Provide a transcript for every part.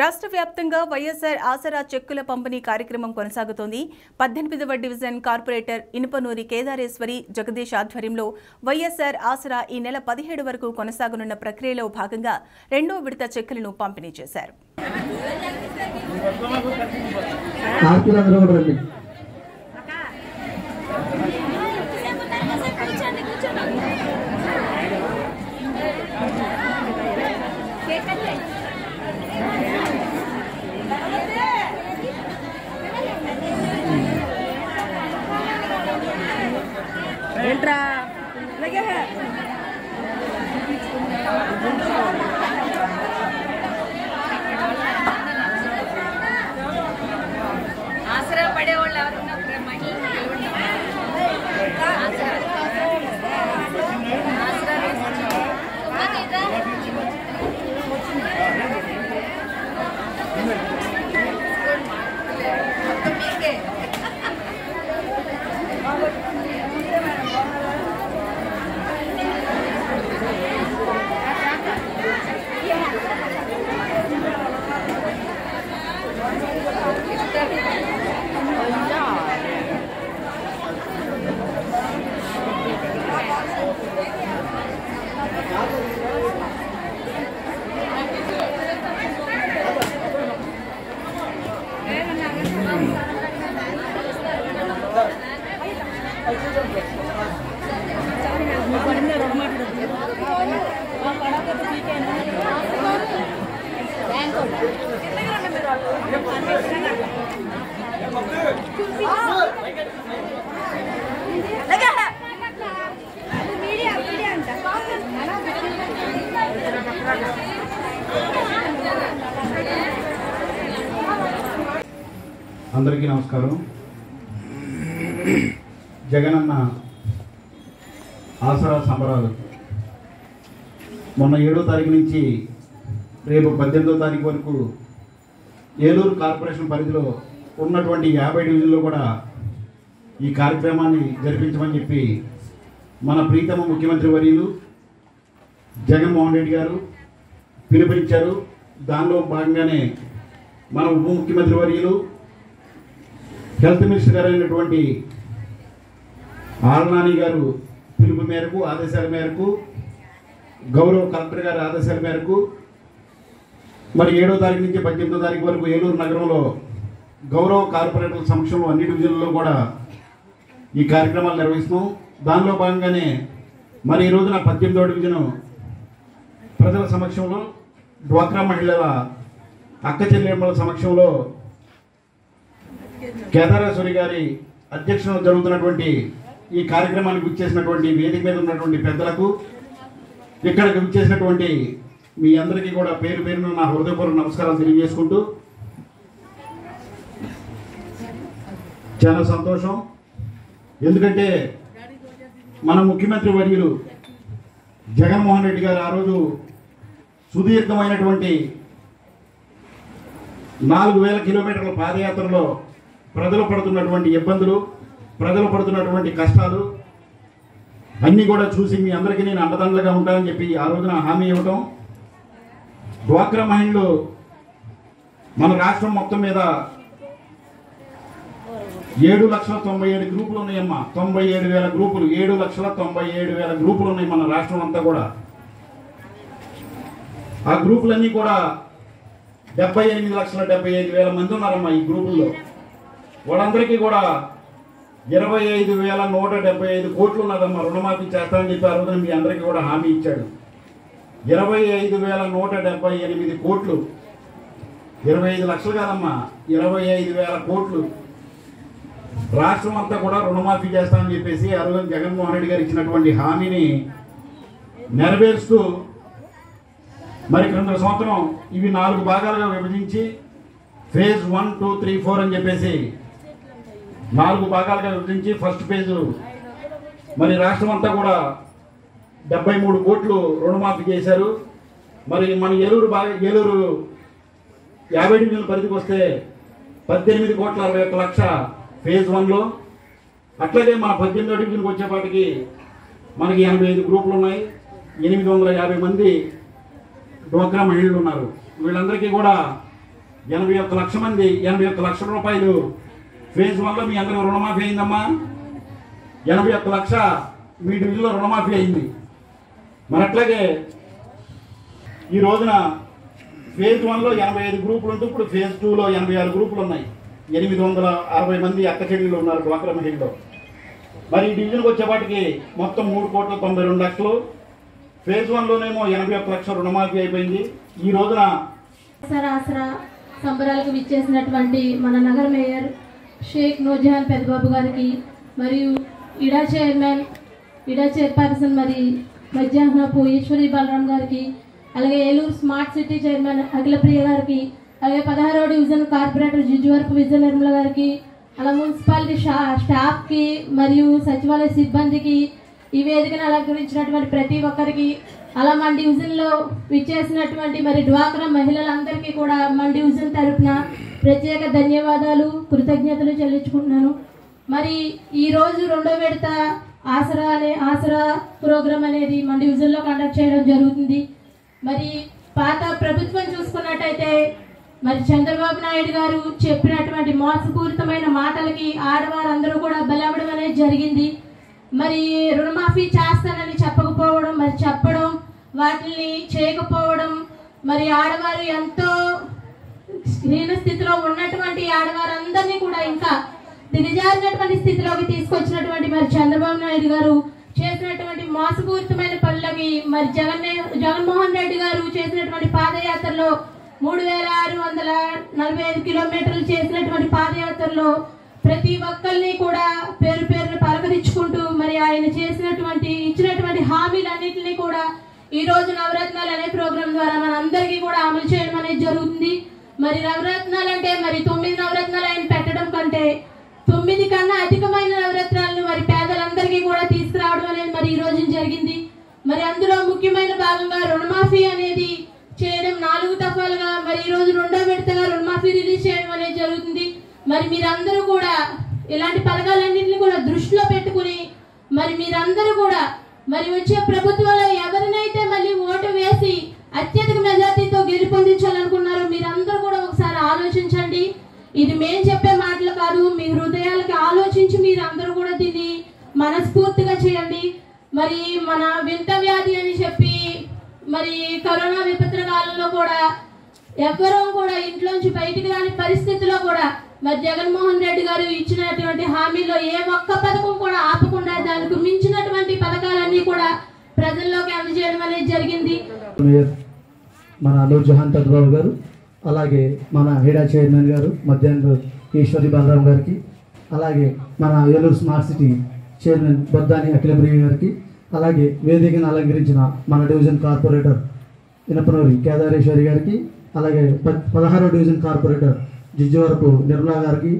రాష్ట్ర వ్యాప్తంగా వైఎస్ఆర్ ఆసరా చెక్కుల పంపిణీ కార్యక్రమం కొనసాగుతోంది. పద్దెనిమిదవ డివిజన్ కార్పొరేటర్ ఇనుపనూరి కేదారేశ్వరి జగదీష్ ఆధ్వర్యంలో వైఎస్ఆర్ ఆసరా ఈ నెల పదిహేడు వరకు కొనసాగనున్న ప్రక్రియలో భాగంగా రెండో విడత చెక్కులను పంపిణీ చేశారు. ఆర్పీలందరూ కూడా రండి ఏంట్రా ఆసరా పడేవాళ్ళు ఎవరున్నా మహిళలు నిలబడి. ఆసరా. ఆసరా తీసుకొచ్చారు. మొత్తం మీకే. అందరికీ నమస్కారం. జగనన్న ఆసరా సంబరాలు. మొన్న ఏడో తారీఖు నుంచి రేపు పద్దెనిమిదో తారీఖు వరకు ఏలూరు కార్పొరేషన్ పరిధిలో ఉన్నటువంటి యాభై డివిజన్లో కూడా ఈ కార్యక్రమాన్ని జరిపించమని చెప్పి మన ప్రీతమ ముఖ్యమంత్రి వర్యులు జగన్మోహన్ రెడ్డి గారు పిలుపునిచ్చారు. దానిలో భాగంగానే మన ఉప ముఖ్యమంత్రి వర్యులు హెల్త్ మినిస్టర్ గారు అయినటువంటి ఆర్నాని గారు పిలుపు మేరకు ఆదేశాల మేరకు గౌరవ కలెక్టర్ గారి ఆదేశాల మేరకు మరి ఏడో తారీఖు నుంచి పద్దెనిమిదో తారీఖు వరకు ఏలూరు నగరంలో గౌరవ కార్పొరేటర్ల సమక్షంలో అన్ని డివిజన్లలో కూడా ఈ కార్యక్రమాలు నిర్వహిస్తున్నాం. దానిలో భాగంగానే మరి ఈ రోజున పద్దెనిమిదో డివిజను ప్రజల సమక్షంలో డ్వాక్రా మహిళల అక్క చెల్లెమ్మల సమక్షంలో కేదారేశ్వరి గారి అధ్యక్షతన జరుగుతున్నటువంటి ఈ కార్యక్రమానికి విచ్చేసినటువంటి వేదిక మీద ఉన్నటువంటి పెద్దలకు ఇక్కడికి విచ్చేసినటువంటి మీ అందరికీ కూడా పేరు పేరున నా హృదయపూర్వక నమస్కారాలు తెలియజేసుకుంటూ చాలా సంతోషం. ఎందుకంటే మన ముఖ్యమంత్రి వర్యులు జగన్మోహన్ రెడ్డి గారు ఆ రోజు సుదీర్ఘమైనటువంటి నాలుగు వేల కిలోమీటర్ల పాదయాత్రలో ప్రజలు పడుతున్నటువంటి ఇబ్బందులు ప్రజలు పడుతున్నటువంటి కష్టాలు అన్నీ కూడా చూసి మీ అందరికీ నేను అండదండలుగా ఉంటానని చెప్పి ఆ రోజున హామీ ఇవ్వటం. డ్వాక్రా మహిళలు మన రాష్ట్రం మొత్తం మీద ఏడు లక్షల తొంభై ఏడు గ్రూపులు ఉన్నాయమ్మా. తొంభై ఏడు వేల గ్రూపులు ఏడు లక్షల తొంభై ఏడు వేల గ్రూపులు ఉన్నాయి మన రాష్ట్రం అంతా కూడా. ఆ గ్రూపులన్నీ కూడా డెబ్బై ఎనిమిది లక్షల డెబ్బై ఐదు వేల మంది ఉన్నారమ్మా ఈ గ్రూపుల్లో. వాళ్ళందరికీ కూడా ఇరవై ఐదు వేల నూట డెబ్బై ఐదు కోట్లు ఉన్నదమ్మా రుణమాఫీ చేస్తానని చెప్పి ఆ రోజున మీ అందరికీ కూడా హామీ ఇచ్చాడు. ఇరవై ఐదు వేల నూట డెబ్బై ఎనిమిది కోట్లు. ఇరవై ఐదు లక్షలు కాదమ్మా ఇరవై ఐదు వేల కోట్లు. రాష్ట్రం అంతా కూడా రుణమాఫీ చేస్తామని చెప్పేసి ఆ రోజున జగన్మోహన్ రెడ్డి గారు ఇచ్చినటువంటి హామీని నెరవేరుస్తూ మరి క్రింద సంవత్సరం ఇవి నాలుగు భాగాలుగా విభజించి phase one two three four అని చెప్పేసి నాలుగు భాగాలుగా విభజించి ఫస్ట్ ఫేజ్ మరి రాష్ట్రం అంతా కూడా డెబ్బై మూడు కోట్లు రుణమాఫీ చేశారు. మరి మన ఏలూరు బాగా ఏలూరు యాభై డివిజన్ల పరిధికి వస్తే పద్దెనిమిది కోట్ల అరవై ఒక్క లక్ష ఫేజ్ వన్లో అట్లాగే మన పద్దెనిమిదో డివిజన్కి వచ్చేపాటికి మనకి ఎనభై ఐదు గ్రూపులు ఉన్నాయి. ఎనిమిది వందల యాభై మంది డోక్రా మహిళలు ఉన్నారు. వీళ్ళందరికీ కూడా ఎనభై ఒక్క లక్ష మంది ఎనభై ఒక్క లక్షల రూపాయలు ఫేజ్ వన్లో మీ అందరికి రుణమాఫీ అయిందమ్మా? ఎనభై ఒక్క లక్ష మీ డివిజన్లో రుణమాఫీ అయింది. మరి అట్లాగే ఈ రోజున ఫేజ్ వన్లో ఎనభై ఐదు గ్రూపులు ఉంటే ఇప్పుడు ఫేజ్ టూలో ఎనభై ఆరు గ్రూపులు ఉన్నాయి. ఎనిమిది వందల అరవై మంది అక్క చెల్లెలు ఉన్నారు డ్వాక్రా మహిళలో. మరి ఈ డివిజన్కి వచ్చేపాటికి మొత్తం మూడు కోట్ల తొంభై రెండు లక్షలు. ఫేజ్ వన్లోనేమో ఎనభై ఒక్క లక్షల రుణమాఫీ అయిపోయింది. ఈ రోజున సంబరాలకు విచ్చేసినటువంటి మన నగర మేయర్ షేక్ నూర్జహాన్ పెద్దబాబు గారికి మరియు ఇడా చైర్మన్ ఇడా చైర్పర్సన్ మరి మధ్యాహ్నపు ఈశ్వరి బలరాం గారికి అలాగే Eluru smart city chairman Akhilapriya గారికి అలాగే పదహారవ డివిజన్ కార్పొరేటర్ జింజువరపు విజయ నిర్మల గారికి అలా మున్సిపాలిటీ షా స్టాఫ్కి మరియు సచివాలయ సిబ్బందికి ఈ వేదికను అలంకరించినటువంటి ప్రతి ఒక్కరికి అలా మన డివిజన్లో విచ్చేసినటువంటి మరి డ్వాక్రా మహిళలందరికీ కూడా మన డివిజన్ తరపున ప్రత్యేక ధన్యవాదాలు కృతజ్ఞతలు చెల్లించుకుంటున్నాను. మరి ఈ రోజు రెండో విడత ఆసరా అనే ఆసరా ప్రోగ్రామ్ అనేది మన డివిజన్లో కండక్ట్ చేయడం జరుగుతుంది. మరి పాత ప్రభుత్వం చూసుకున్నట్టయితే మరి చంద్రబాబు నాయుడు గారు చెప్పినటువంటి మోసపూరితమైన మాటలకి ఆడవారందరూ కూడా బలవడం అనేది జరిగింది. మరి రుణమాఫీ చేస్తానని చెప్పకపోవడం మరి చెప్పడం వాటిని చేయకపోవడం మరి ఆడవారు ఎంతో హీన స్థితిలో ఉన్నటువంటి ఆడవారందరినీ కూడా ఇంకా దిగజారినటువంటి స్థితిలోకి తీసుకొచ్చినటువంటి మరి చంద్రబాబు నాయుడు గారు చేసినటువంటి మోసపూరితమైన పనులకి మరి జగన్ జగన్మోహన్ రెడ్డి గారు చేసినటువంటి పాదయాత్రలో మూడు వేల ఆరు వందల నలభై ఐదు కిలోమీటర్లు చేసినటువంటి పాదయాత్రలో ప్రతి ఒక్కరిని కూడా పేరు పేరును పలకరించుకుంటూ మరి ఆయన చేసినటువంటి ఇచ్చినటువంటి హామీలన్నింటినీ కూడా ఈ రోజు నవరత్నాలు అనే ప్రోగ్రాం ద్వారా మనందరికీ కూడా అమలు చేయడం అనేది జరుగుతుంది. మరి నవరత్నాలు అంటే మరి తొమ్మిది నవరత్నాలు ఆయన పెట్టడం కంటే తొమ్మిది కన్నా అధికమైన నవరత్నాలను మరి పేదలందరికీ కూడా తీసుకురావడం అనేది మరి ఈ రోజు జరిగింది. మరి అందులో ముఖ్యమైన భాగంగా రుణమాఫీ అనేది చేయడం నాలుగు దఫాలుగా మరి ఈ రోజు రెండో విడతగా రుణమాఫీ రిలీజ్ చేయడం అనేది జరుగుతుంది. మరి మీరందరూ కూడా ఇలాంటి పథకాలన్నింటినీ కూడా దృష్టిలో పెట్టుకుని మరి మీరందరూ కూడా మరి వచ్చే ప్రభుత్వంలో ఎవరినైతే మళ్ళీ ఓటు వేసి అత్యధిక మెజార్టీతో గెలుపొందించాలనుకున్నారో మీరందరూ కూడా ఒకసారి ఆలోచించండి. ఇది మేం చెప్పే మాటలు కాదు మీ హృదయాలకి ఆలోచించి మీరు అందరూ కూడా దీన్ని మనస్ఫూర్తిగా చేయండి. మరి మన వింత వ్యాధి అని చెప్పి మరి కరోనా విపత్తుల కాలంలో కూడా ఎవ్వరూ కూడా ఇంట్లోంచి బయటికి రాని పరిస్థితిలో కూడా మరి జగన్మోహన్ రెడ్డి గారు ఇచ్చినటువంటి హామీలో ఏ ఒక్క పథకం కూడా ఆపకుండా దానికి మించినటువంటి పథకాలన్నీ కూడా ప్రజల్లోకి అందజేయడం అనేది జరిగింది. మన నూర్ జహాన్ పెద్దబాబు గారు అలాగే మన హీడా చైర్మన్ గారు మధ్యాహ్నం ఈశ్వరి బలరాం గారికి అలాగే మన Eluru smart city chairman Boddani Akhilapriya గారికి అలాగే వేదికను అలంకరించిన మన డివిజన్ కార్పొరేటర్ ఇనపనూరి కేదారేశ్వరి గారికి అలాగే పద్ పదహారో డివిజన్ కార్పొరేటర్ జిజ్జవరపు నిర్మలా గారికి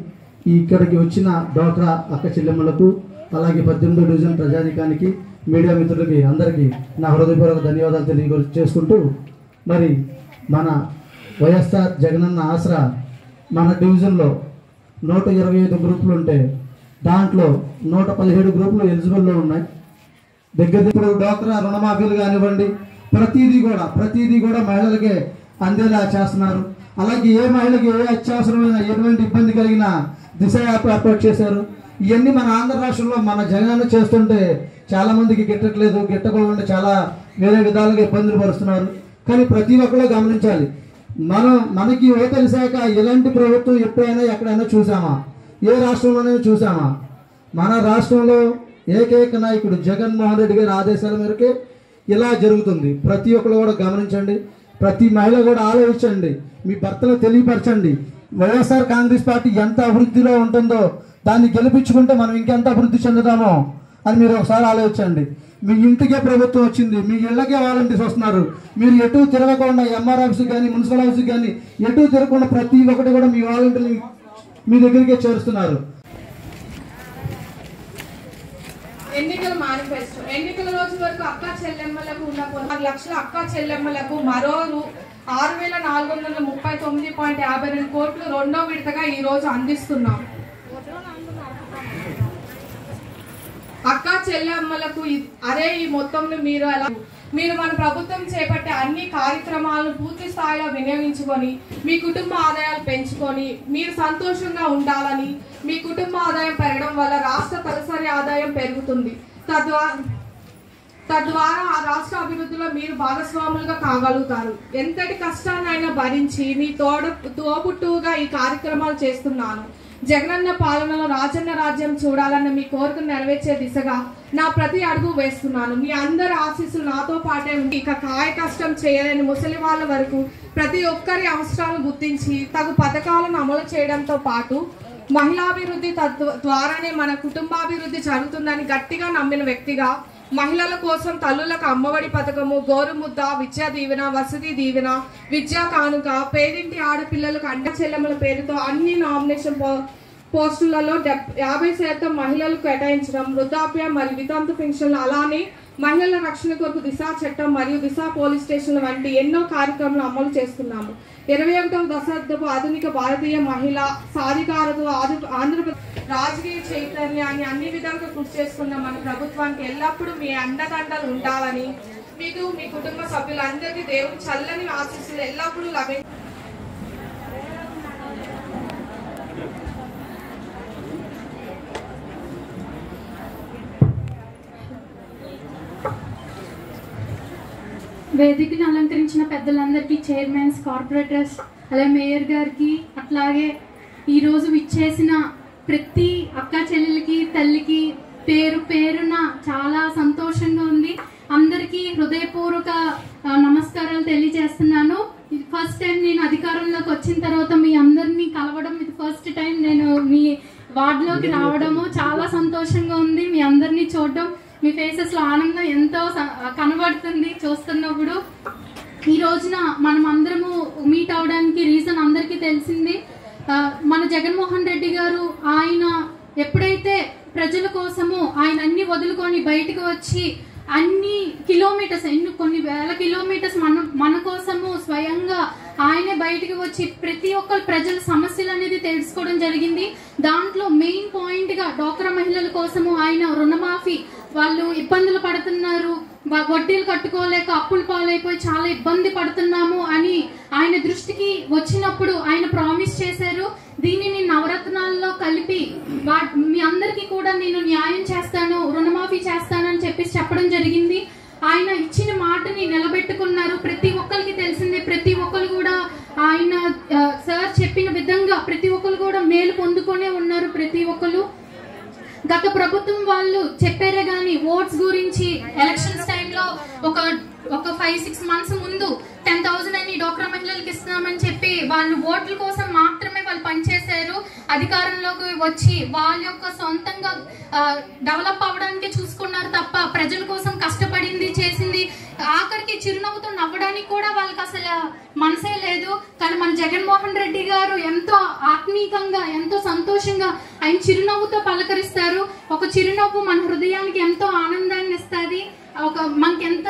ఇక్కడికి వచ్చిన డోక్రా అక్క చెల్లెమ్మలకు అలాగే పద్దెనిమిదో డివిజన్ ప్రజానికానికి మీడియా మిత్రులకి అందరికీ నా హృదయపూర్వక ధన్యవాదాలు తెలియ చేసుకుంటూ మరి మన వైఎస్ఆర్ జగనన్న ఆసరా మన డివిజన్లో నూట ఇరవై ఐదు గ్రూపులు ఉంటే దాంట్లో నూట పదిహేడు గ్రూపులు ఎలిజిబుల్లో ఉన్నాయి. దగ్గర దగ్గర డోక్రా రుణమాఫీలు కానివ్వండి ప్రతిదీ కూడా ప్రతిదీ కూడా మహిళలకే అందేలా చేస్తున్నారు. అలాగే ఏ మహిళకి ఏ అత్యవసరమైన ఎటువంటి ఇబ్బంది కలిగినా దిశ యాప్ ఏర్పాటు చేశారు. ఇవన్నీ మన ఆంధ్ర రాష్ట్రంలో మన జగన్ చేస్తుంటే చాలా మందికి గిట్టట్లేదు గిట్టకుండా చాలా వేరే విధాలుగా ఇబ్బందులు పరుస్తున్నారు కానీ ప్రతి ఒక్కరూ గమనించాలి. మనం మనకి ఏ తెలిసాక ఎలాంటి ప్రభుత్వం ఎప్పుడైనా ఎక్కడైనా చూసామా? ఏ రాష్ట్రంలోనైనా చూసామా? మన రాష్ట్రంలో ఏకైక నాయకుడు జగన్మోహన్ రెడ్డి గారి ఆదేశాల మేరకే ఇలా జరుగుతుంది. ప్రతి ఒక్కరు కూడా గమనించండి. ప్రతి మహిళ కూడా ఆలోచించండి. మీ భర్తలు తెలియపరచండి. వైఎస్ఆర్ కాంగ్రెస్ పార్టీ ఎంత అభివృద్ధిలో ఉంటుందో దాన్ని గెలిపించుకుంటే మనం ఇంకెంత అభివృద్ధి చెందుతామో అని మీరు ఒకసారి ఆలోచించండి. మీ ఇంటికే ప్రభుత్వం వచ్చింది మీ ఇళ్ళకే వాలంటీర్స్ వస్తున్నారు. మీరు ఎటు తిరగకుండా ఎంఆర్ ఆఫీస్కి కానీ మున్సిపల్ ఆఫీస్కి కానీ ఎటు తిరగకుండా ప్రతి ఒక్కటి కూడా మీ వాలంటీర్లు మీ దగ్గరికే చేరుస్తున్నారు. వరకు అక్క చెల్లెమ్మలకు ఉన్న పదహారు లక్షల అక్క చెల్లెమ్మలకు మరో ఆరు వేల నాలుగు వందల ముప్పై తొమ్మిది పాయింట్ యాభై రెండు కోట్లు రెండో విడతగా ఈ రోజు అందిస్తున్నాం. అక్క చెల్లెమ్మలకు అరే ఈ మొత్తంను మీరు అలా మీరు మన ప్రభుత్వం చేపట్టే అన్ని కార్యక్రమాలను పూర్తి స్థాయిలో వినియోగించుకొని మీ కుటుంబ ఆదాయాలు పెంచుకొని మీరు సంతోషంగా ఉండాలని మీ కుటుంబ ఆదాయం పెరగడం వల్ల రాష్ట్ర తలసరి ఆదాయం పెరుగుతుంది. తద్వారా తద్వారా ఆ రాష్ట్ర అభివృద్ధిలో మీరు భాగస్వాములుగా కాగలుగుతారు. ఎంతటి కష్టాన్నైనా భరించి మీ తోడ తోబుట్టుగా ఈ కార్యక్రమాలు చేస్తున్నాను. జగనన్న పాలనలో రాజన్న రాజ్యం చూడాలన్న మీ కోరికను నెరవేర్చే దిశగా నా ప్రతి అడుగు వేస్తున్నాను. మీ అందరి ఆశీస్సులు నాతో పాటే ఉండి ఇక కాయ కష్టం చేయలేని ముసలి వాళ్ళ వరకు ప్రతి ఒక్కరి అవసరాలను గుర్తించి తగు పథకాలను అమలు చేయడంతో పాటు మహిళాభివృద్ధి తద్వారానే ద్వారానే మన కుటుంబాభివృద్ధి జరుగుతుందని గట్టిగా నమ్మిన వ్యక్తిగా మహిళల కోసం తల్లులకు అమ్మఒడి పథకము గోరుముద్ద విద్యా దీవెన వసతి దీవెన విద్యా కానుక పేదింటి ఆడపిల్లలకు అండ చెల్లెమ్మల పేరుతో అన్ని నామినేషన్ పో- పోస్టులలో డెబ్ యాభై శాతం మహిళలకు కేటాయించడం వృద్ధాప్య మరియు వితంతు పెన్షన్లు అలానే మహిళల రక్షణ కొరకు దిశా చట్టం మరియు దిశా పోలీస్ స్టేషన్ల వంటి ఎన్నో కార్యక్రమాలు అమలు చేస్తున్నాము. ఇరవై ఒకటవ దశాబ్దపు ఆధునిక భారతీయ మహిళ సాధికారత ఆంధ్రప్రదేశ్ రాజకీయ చైతన్యాన్ని అన్ని విధాలుగా కృషి చేస్తున్న మన ప్రభుత్వానికి ఎల్లప్పుడూ మీ అండదండలు ఉండాలని మీకు మీ కుటుంబ సభ్యులందరికీ దేవుడు చల్లని ఆశీస్సులు ఎల్లప్పుడూ లభి వేదికను అలంకరించిన పెద్దలందరికీ చైర్మన్స్ కార్పొరేటర్స్ అలాగే మేయర్ గారికి అట్లాగే ఈరోజు విచ్చేసిన ప్రతి అక్క చెల్లెలకి తల్లికి పేరు పేరున చాలా సంతోషంగా ఉంది. అందరికీ హృదయపూర్వక నమస్కారాలు తెలియజేస్తున్నాను. ఇది ఫస్ట్ టైం నేను అధికారంలోకి వచ్చిన తర్వాత మీ అందరినీ కలవడం ఇది ఫస్ట్ టైం నేను మీ వార్డులోకి రావడము. చాలా సంతోషంగా ఉంది మీ అందరినీ చూడడం. మీ ఫేసెస్లో ఆనందం ఎంతో కనబడుతుంది చూస్తున్నప్పుడు. ఈ రోజున మనం అందరము మీట్ అవడానికి రీజన్ అందరికీ తెలిసింది. మన జగన్మోహన్ రెడ్డి గారు ఆయన ఎప్పుడైతే ప్రజల కోసము ఆయన అన్ని వదులుకొని బయటకు వచ్చి అన్ని కిలోమీటర్స్ ఎన్ని కొన్ని వేల కిలోమీటర్స్ మన మన కోసము స్వయంగా ఆయనే బయటకు వచ్చి ప్రతి ఒక్క ప్రజల సమస్యలు అనేది తెలుసుకోవడం జరిగింది. దాంట్లో మెయిన్ పాయింట్గా డోక్రా మహిళల కోసము ఆయన రుణమాఫీ వాళ్ళు ఇబ్బందులు పడుతున్నారు. వడ్డీలు కట్టుకోలేక అప్పులు పాలైపోయి చాలా ఇబ్బంది పడుతున్నాము అని ఆయన దృష్టికి వచ్చినప్పుడు ఆయన ప్రామిస్ చేశారు. దీనిని నవరత్నాల్లో కలిపి వా- మీ అందరికీ కూడా నేను న్యాయం చేస్తాను రుణమాఫీ చేస్తానని చెప్పేసి చెప్పడం జరిగింది. ఆయన ఇచ్చిన మాటని నిలబెట్టుకున్నారు. ప్రతి ఒక్కరికి తెలిసిందే ప్రతి ఒక్కరు కూడా ఆయన సార్ చెప్పిన విధంగా ప్రతి ఒక్కరు కూడా మేలు పొందుకొనే ఉన్నారు ప్రతి ఒక్కరు. గత ప్రభుత్వం వాళ్ళు చెప్పారే కానీ ఓట్స్ గురించి ఎలక్షన్స్ టైంలో ఒక ఒక ఫైవ్ సిక్స్ మంత్స్ ముందు టెన్ థౌసండ్ అని డోక్రా మహిళలకు ఇస్తున్నామని చెప్పి వాళ్ళు ఓట్ల కోసం మాత్రమే వాళ్ళు పనిచేశారు. అధికారంలోకి వచ్చి వాళ్ళ యొక్క సొంతంగా డెవలప్ అవ్వడానికి చూసుకున్నారు తప్ప ప్రజల కోసం కష్టం ఆఖరికి చిరునవ్వుతో నవ్వడానికి కూడా వాళ్ళకి అసలు మనసే లేదు. కానీ మన జగన్మోహన్ రెడ్డి గారు ఎంతో ఆత్మీయంగా ఎంతో సంతోషంగా ఆయన చిరునవ్వుతో పలకరిస్తారు. ఒక చిరునవ్వు మన హృదయానికి ఎంతో ఆనందాన్ని ఇస్తుంది. ఒక మనకి ఎంత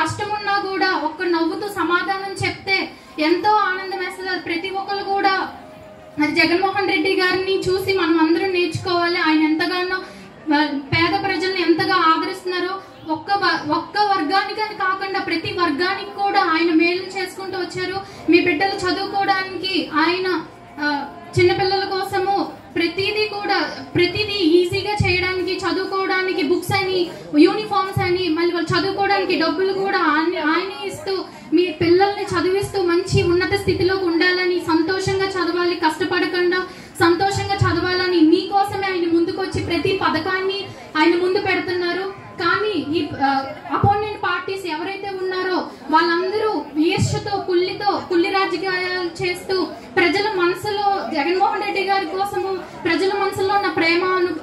కష్టం ఉన్నా కూడా ఒక్క నవ్వుతో సమాధానం చెప్తే ఎంతో ఆనందం వేస్తుంది. ప్రతి ఒక్కరు కూడా. మరి జగన్మోహన్ రెడ్డి గారిని చూసి అపోనెంట్ పార్టీస్ ఎవరైతే ఉన్నారో వాళ్ళందరూ ఈర్ష్యతో కుళ్ళితో కుళ్ళి రాజకీయాలు చేస్తూ ప్రజల మనసులో జగన్మోహన్ రెడ్డి గారి కోసము ప్రజల మనసులో ఉన్న ప్రేమ అను-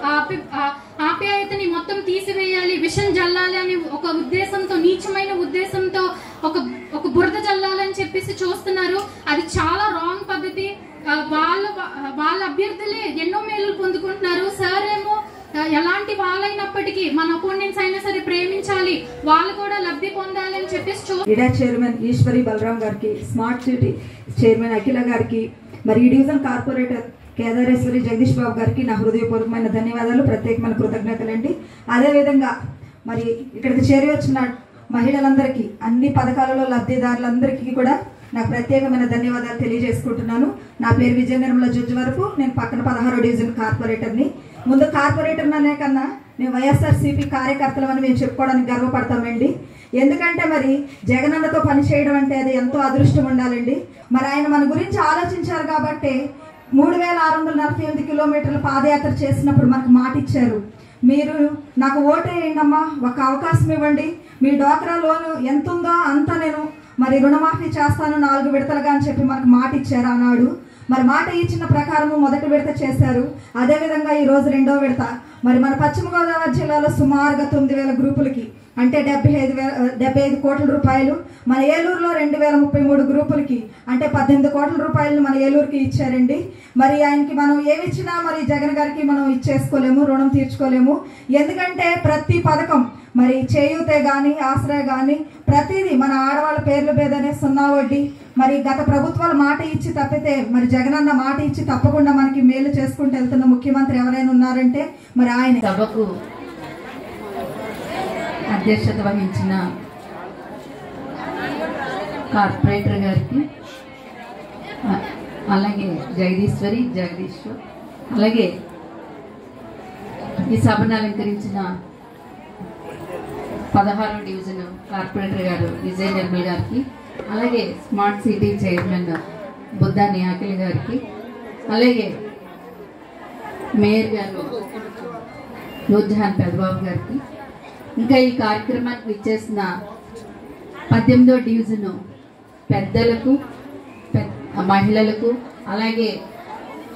ఆప్యాయతని మొత్తం తీసివేయాలి విషం జల్లాలి అని ఒక ఉద్దేశంతో నీచమైన ఉద్దేశంతో ఒక ఒక బురద జల్లాలని చెప్పేసి చూస్తున్నారు. అది చాలా రాంగ్ పద్ధతి. వాళ్ళు వాళ్ళ వాళ్ళ అభ్యర్థులే ఎన్నో మేలు పొందుకుంటున్నారు. సార్ ఎలాంటి వాళ్ళైనప్పటికీ మన అపోనెంట్స్ అయినా సరే ప్రేమించాలి. వాళ్ళు కూడా లబ్ధి పొందాలని చెప్పేసి ఇడా చైర్మన్ ఈశ్వరి బలరాం గారికి స్మార్ట్ సిటీ చైర్మన్ అఖిల గారికి మరి ఈ డివిజన్ కార్పొరేటర్ కేదారేశ్వరి జగదీష్ బాబు గారికి నా హృదయపూర్వకమైన ధన్యవాదాలు ప్రత్యేకమైన కృతజ్ఞతలండి. అదేవిధంగా మరి ఇక్కడికి చేరి వచ్చిన మహిళలందరికీ అన్ని పథకాలలో లబ్ధిదారులందరికీ కూడా నాకు ప్రత్యేకమైన ధన్యవాదాలు తెలియజేసుకుంటున్నాను. నా పేరు విజయ నిర్మల జడ్జి వరకు నేను పక్కన పదహారో డివిజన్ కార్పొరేటర్ని. ముందు కార్పొరేటర్ననే కన్నా మేము వైఎస్ఆర్సీపీ కార్యకర్తలమని మేము చెప్పుకోవడానికి గర్వపడతామండి. ఎందుకంటే మరి జగనన్నతో పనిచేయడం అంటే అది ఎంతో అదృష్టం ఉండాలండి. మరి ఆయన మన గురించి ఆలోచించారు కాబట్టి మూడు వేల ఆరు వందల నలభై ఎనిమిది కిలోమీటర్ల పాదయాత్ర చేసినప్పుడు మనకు మాట ఇచ్చారు మీరు నాకు ఓటేయండి వేయండమ్మా ఒక అవకాశం ఇవ్వండి. మీ డోక్రా లోను ఎంత ఉందో అంత నేను మరి రుణమాఫీ చేస్తాను నాలుగు విడతలుగా అని చెప్పి మనకు మాట ఇచ్చారు ఆనాడు. మరి మాట ఇచ్చిన ప్రకారము మొదటి విడత చేశారు. అదేవిధంగా ఈరోజు రెండో విడత. మరి మన పశ్చిమ గోదావరి జిల్లాలో సుమారుగా తొమ్మిది వేల గ్రూపులకి అంటే డెబ్బై ఐదు వేల డెబ్బై ఐదు కోట్ల రూపాయలు మన ఏలూరులో రెండు వేల ముప్పై మూడు గ్రూపులకి అంటే పద్దెనిమిది కోట్ల రూపాయలు మన ఏలూరుకి ఇచ్చారండి. మరి ఆయనకి మనం ఏమిచ్చినా మరి జగన్ గారికి మనం ఇచ్చేసుకోలేము రుణం తీర్చుకోలేము. ఎందుకంటే ప్రతి పథకం మరి చేయూతే కానీ ఆశ్రయ కానీ ప్రతిదీ మన ఆడవాళ్ళ పేర్ల మీదనే సున్నా వడ్డీ. మరి గత ప్రభుత్వాలు మాట ఇచ్చి తప్పితే మరి జగనన్న మాట ఇచ్చి తప్పకుండా మనకి మేలు చేసుకుంటూ వెళ్తున్న ముఖ్యమంత్రి ఎవరైనా ఉన్నారంటే మరి ఆయన. సభకు అధ్యక్షత వహించిన కార్పొరేటర్ గారికి అలాగే జగదీశ్వరి జగదీశ్వర్ అలాగే ఈ సభను అలంకరించిన పదహారో డివిజన్ కార్పొరేటర్ గారు విజయ నిర్మల్ గారికి అలాగే smart city chairman Buddhani Akhil గారికి అలాగే మేయర్ గారు నూర్జహాన్ పెదబాబు గారికి ఇంకా ఈ కార్యక్రమానికి విచ్చేసిన పద్దెనిమిదో డివిజన్ పెద్దలకు మహిళలకు అలాగే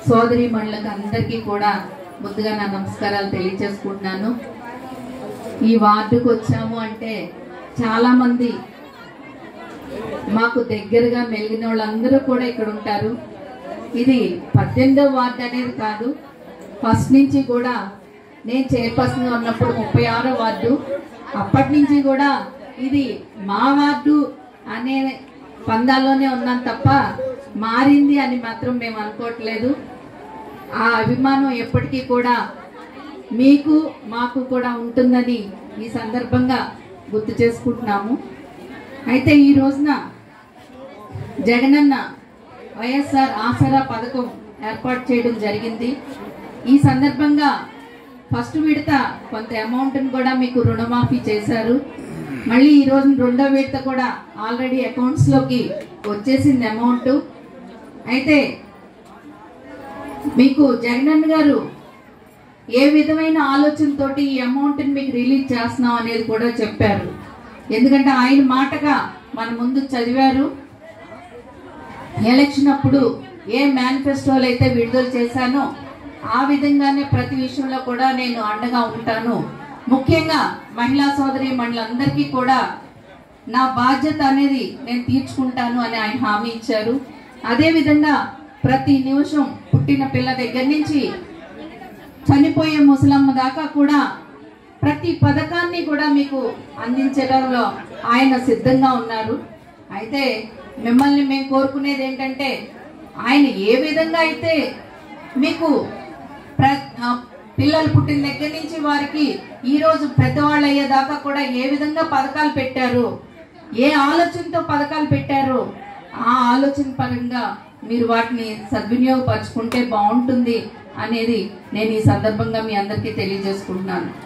సోదరి మణులకు అందరికీ కూడా ముందుగా నా నమస్కారాలు తెలియజేసుకుంటున్నాను ఈ వార్డుకు వచ్చాము అంటే చాలామంది మాకు దగ్గరగా మెలిగిన వాళ్ళందరూ కూడా ఇక్కడ ఉంటారు. ఇది పద్దెనిమిదో వార్డు అనేది కాదు. ఫస్ట్ నుంచి కూడా నేను చైర్పర్సన్ ఉన్నప్పుడు ముప్పై ఆరో వార్డు. అప్పటి నుంచి కూడా ఇది మా వార్డు అనే పందాల్లోనే ఉన్నాం తప్ప మారింది అని మాత్రం మేము అనుకోవట్లేదు. ఆ అభిమానం ఎప్పటికీ కూడా మీకు మాకు కూడా ఉంటుందని ఈ సందర్భంగా గుర్తు చేసుకుంటున్నాము. అయితే ఈ రోజున జగనన్న వైఎస్ఆర్ ఆసరా పథకం ఏర్పాటు చేయడం జరిగింది. ఈ సందర్భంగా ఫస్ట్ విడత కొంత అమౌంట్ని కూడా మీకు రుణమాఫీ చేశారు. మళ్ళీ ఈ రోజు రెండో విడత కూడా ఆల్రెడీ అకౌంట్స్లోకి వచ్చేసింది అమౌంట్. అయితే మీకు జగనన్న గారు ఏ విధమైన ఆలోచనతోటి ఈ అమౌంట్ని మీకు రిలీజ్ చేస్తున్నాం అనేది కూడా చెప్పారు. ఎందుకంటే ఆయన మాటగా మన ముందు చదివారు. ఎలక్షన్ అప్పుడు ఏ మేనిఫెస్టోలు అయితే విడుదల చేశానో ఆ విధంగానే ప్రతి విషయంలో కూడా నేను అండగా ఉంటాను. ముఖ్యంగా మహిళా సోదరి మండలందరికీ కూడా నా బాధ్యత అనేది నేను తీర్చుకుంటాను అని ఆయన హామీ ఇచ్చారు. అదేవిధంగా ప్రతి నిమిషం పుట్టిన పిల్ల దగ్గర నుంచి చనిపోయే ముసలమ్మ దాకా కూడా ప్రతి పథకాన్ని కూడా మీకు అందించడంలో ఆయన సిద్ధంగా ఉన్నారు. అయితే మిమ్మల్ని మేము కోరుకునేది ఏంటంటే ఆయన ఏ విధంగా అయితే మీకు పిల్లలు పుట్టిన దగ్గర నుంచి వారికి ఈ రోజు పెద్దవాళ్ళు అయ్యేదాకా కూడా ఏ విధంగా పథకాలు పెట్టారు? ఏ ఆలోచనతో పథకాలు పెట్టారు? ఆ ఆలోచన పరంగా మీరు వాటిని సద్వినియోగపరచుకుంటే బాగుంటుంది అనేది నేను ఈ సందర్భంగా మీ అందరికీ తెలియజేసుకుంటున్నాను.